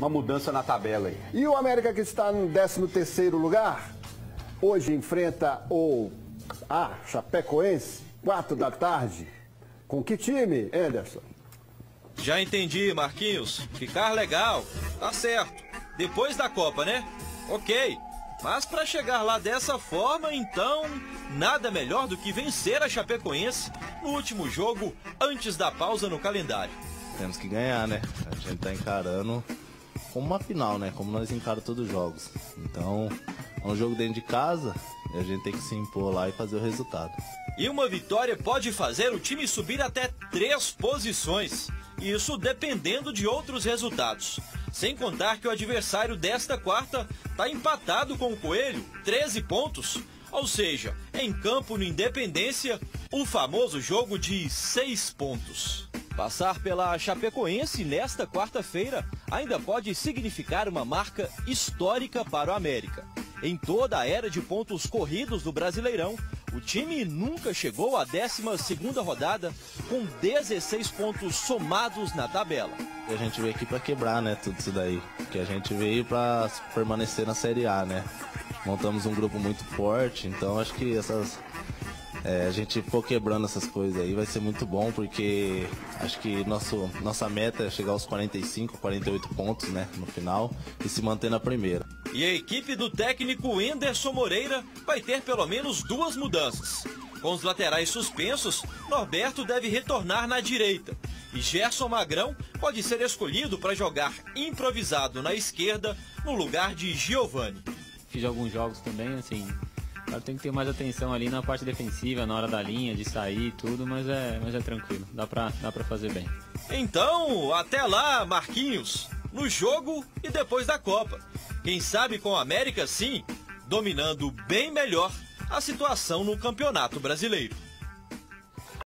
uma mudança na tabela aí. E o América que está no 13º lugar, hoje enfrenta o a Chapecoense, 4 da tarde. Com que time, Anderson? Já entendi, Marquinhos. Ficar legal. Tá certo. Depois da Copa, né? Ok. Mas para chegar lá dessa forma, então, nada melhor do que vencer a Chapecoense no último jogo antes da pausa no calendário. Temos que ganhar, né? A gente tá encarando como uma final, né? Como nós encaramos todos os jogos. Então, é um jogo dentro de casa e a gente tem que se impor lá e fazer o resultado. E uma vitória pode fazer o time subir até três posições. Isso dependendo de outros resultados. Sem contar que o adversário desta quarta está empatado com o Coelho, 13 pontos. Ou seja, em campo no Independência, o famoso jogo de 6 pontos. Passar pela Chapecoense nesta quarta-feira ainda pode significar uma marca histórica para o América. Em toda a era de pontos corridos do Brasileirão, o time nunca chegou à 12ª rodada com 16 pontos somados na tabela. A gente veio aqui para quebrar, né, tudo isso daí. Que a gente veio para permanecer na Série A, né? Montamos um grupo muito forte, então acho que essas é, a gente for quebrando essas coisas aí vai ser muito bom, porque acho que nosso, nossa meta é chegar aos 45, 48 pontos, né, no final e se manter na primeira. E a equipe do técnico Enderson Moreira vai ter pelo menos duas mudanças. Com os laterais suspensos, Norberto deve retornar na direita. E Gerson Magrão pode ser escolhido para jogar improvisado na esquerda no lugar de Giovani. Fiz alguns jogos também, assim, Tem que ter mais atenção ali na parte defensiva, na hora da linha, de sair e tudo, mas é, mas é tranquilo, dá pra, dá pra fazer bem. Então, até lá, Marquinhos, no jogo e depois da Copa. Quem sabe com a América, sim, dominando bem melhor a situação no Campeonato Brasileiro.